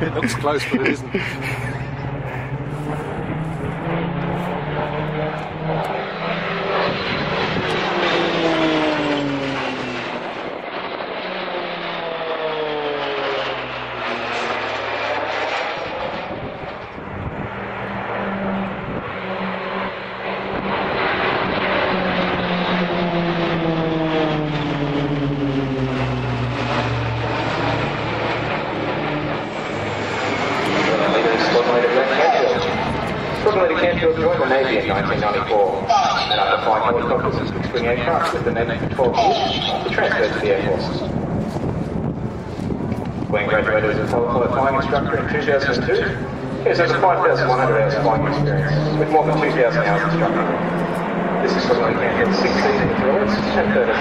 it looks close, but it isn't. Squadron Canfield joined the Navy in 1994 and after flying helicopters and fixed-wing aircraft with the Navy for 12 years, he transferred to the Air Force. When graduated as a qualified flying instructor in 2002, he has over 5,100 hours flying experience with more than 2,000 hours instructing. This is sixth season with Royals and third as leader.